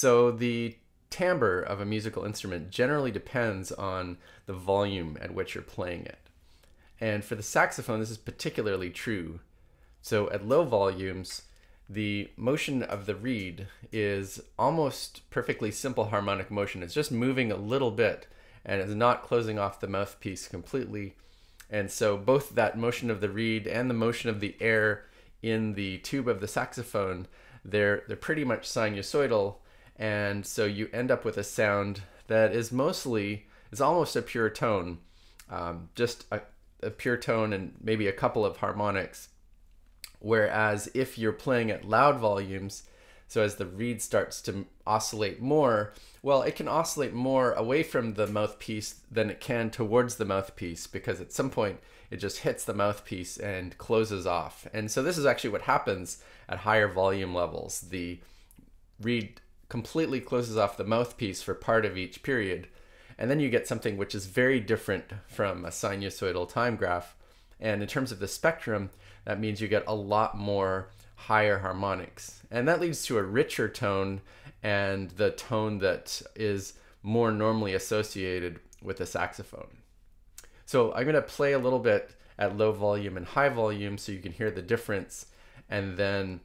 So the timbre of a musical instrument generally depends on the volume at which you're playing it. And for the saxophone, this is particularly true. So at low volumes, the motion of the reed is almost perfectly simple harmonic motion. It's just moving a little bit and is not closing off the mouthpiece completely. And so both that motion of the reed and the motion of the air in the tube of the saxophone, they're they're pretty much sinusoidal and so you end up with a sound that is mostly is almost a pure tone, um, just a, a pure tone and maybe a couple of harmonics. Whereas if you're playing at loud volumes, so as the reed starts to oscillate more, well, it can oscillate more away from the mouthpiece than it can towards the mouthpiece because at some point it just hits the mouthpiece and closes off. And so this is actually what happens at higher volume levels. The reed completely closes off the mouthpiece for part of each period. And then you get something which is very different from a sinusoidal time graph. And in terms of the spectrum, that means you get a lot more higher harmonics. And that leads to a richer tone and the tone that is more normally associated with a saxophone. So I'm going to play a little bit at low volume and high volume so you can hear the difference. And then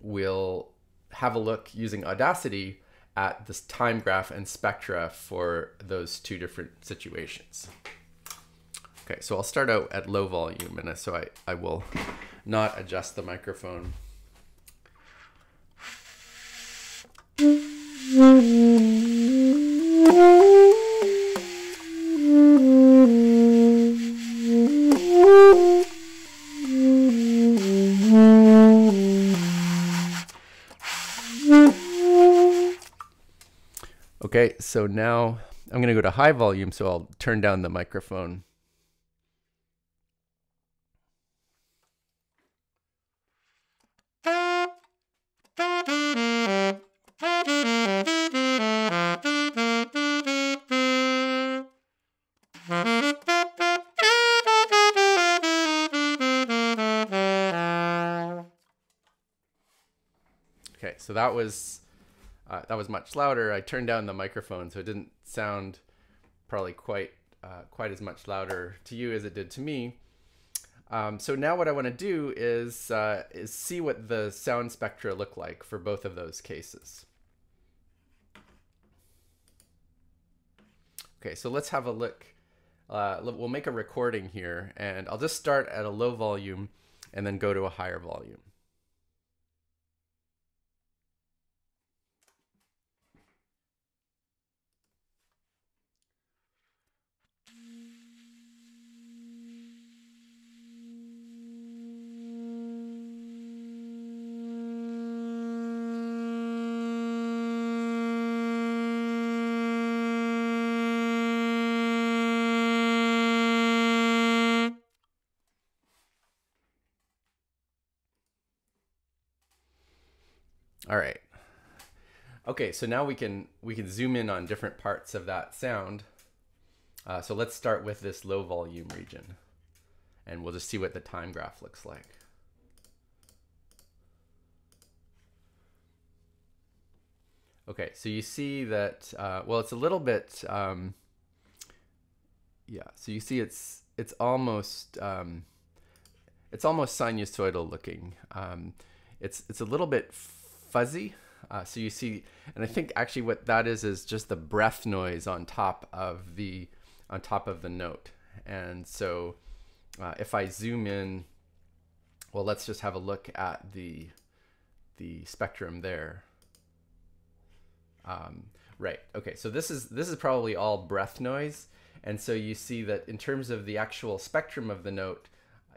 we'll have a look using Audacity at this time graph and spectra for those two different situations. Okay, so I'll start out at low volume, and so I, I will not adjust the microphone. Okay, so now I'm going to go to high volume, so I'll turn down the microphone. So that was uh, that was much louder. I turned down the microphone so it didn't sound probably quite uh, quite as much louder to you as it did to me. Um, so now what I want to do is uh, is see what the sound spectra look like for both of those cases. Okay, so let's have a look. Uh, we'll make a recording here, and I'll just start at a low volume and then go to a higher volume. All right. Okay, so now we can we can zoom in on different parts of that sound. Uh, so let's start with this low volume region, and we'll just see what the time graph looks like. Okay, so you see that, uh, well, it's a little bit, um, yeah, so you see it's, it's almost, um, it's almost sinusoidal looking. Um, it's, it's a little bit fuzzy. Uh, so you see, and I think actually what that is is just the breath noise on top of the on top of the note. And so uh, if I zoom in, well, let's just have a look at the the spectrum there. Um, right. Okay. So this is this is probably all breath noise, and so you see that in terms of the actual spectrum of the note,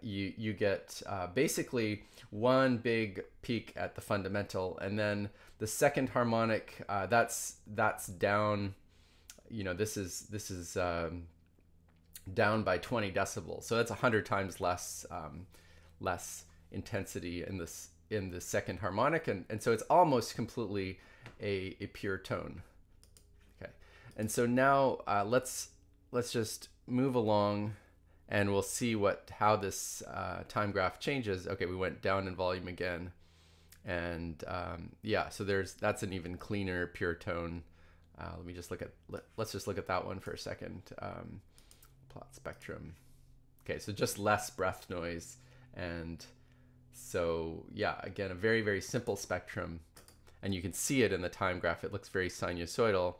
you you get uh, basically one big peak at the fundamental, and then the second harmonic uh, that's that's down. You know, this is this is um, down by 20 decibels, so that's hundred times less um, less intensity in this in the second harmonic, and and so it's almost completely a, a pure tone. Okay, and so now uh, let's let's just move along and we'll see what how this uh, time graph changes. Okay, we went down in volume again. and um, yeah, so there's that's an even cleaner pure tone. Uh, let me just look at let, us just look at that one for a second. Um, plot spectrum. Okay, so just less breath noise, and so yeah, again a very very simple spectrum, and you can see it in the time graph. It looks very sinusoidal,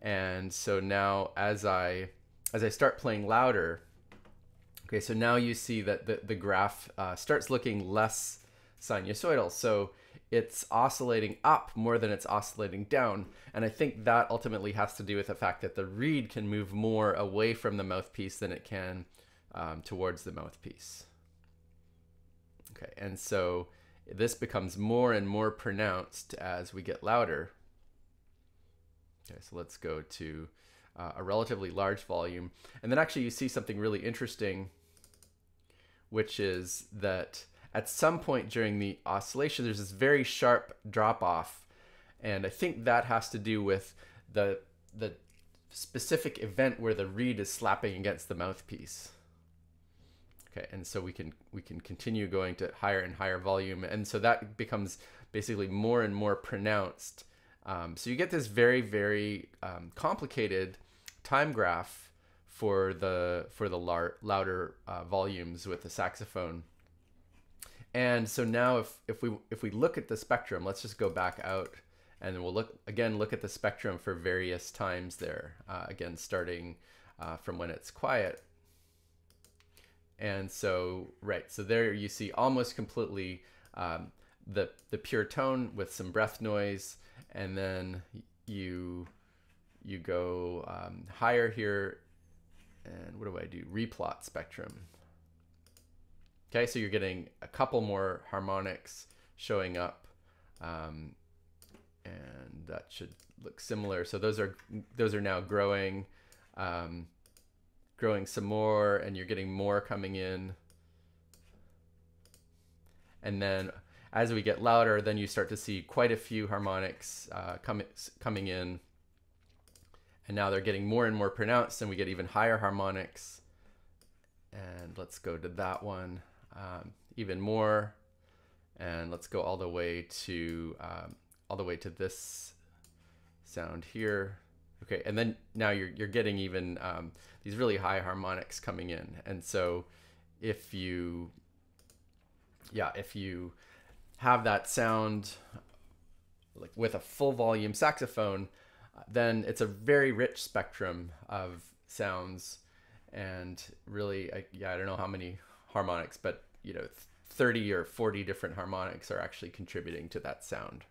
and so now as I as I start playing louder, okay, so now you see that the the graph uh, starts looking less sinusoidal. So it's oscillating up more than it's oscillating down. And I think that ultimately has to do with the fact that the reed can move more away from the mouthpiece than it can um, towards the mouthpiece. Okay, and so this becomes more and more pronounced as we get louder. Okay, so let's go to uh, a relatively large volume. And then actually you see something really interesting, which is that at some point during the oscillation, there's this very sharp drop off. And I think that has to do with the, the specific event where the reed is slapping against the mouthpiece. Okay, and so we can we can continue going to higher and higher volume, and so that becomes basically more and more pronounced. Um, so you get this very very um, complicated time graph for the for the lar- louder uh, volumes with the saxophone. And so now if, if we if we look at the spectrum, let's just go back out and we'll look again look at the spectrum for various times there. Uh, again, starting uh, from when it's quiet. And so right, so there you see almost completely um, the the pure tone with some breath noise, and then you you go um, higher here, and what do I do? Replot spectrum. Okay, so you're getting a couple more harmonics showing up. Um, and that should look similar. So those are those are now growing, um, growing some more, and you're getting more coming in. And then as we get louder, then you start to see quite a few harmonics uh, coming coming in. And now they're getting more and more pronounced, and we get even higher harmonics. And let's go to that one um, even more. And let's go all the way to um, all the way to this sound here. Okay, and then now you're you're getting even um, these really high harmonics coming in, and so if you, yeah, if you have that sound like with a full volume saxophone, then it's a very rich spectrum of sounds, and really, I, yeah, I don't know how many harmonics, but you know 30 or 40 different harmonics are actually contributing to that sound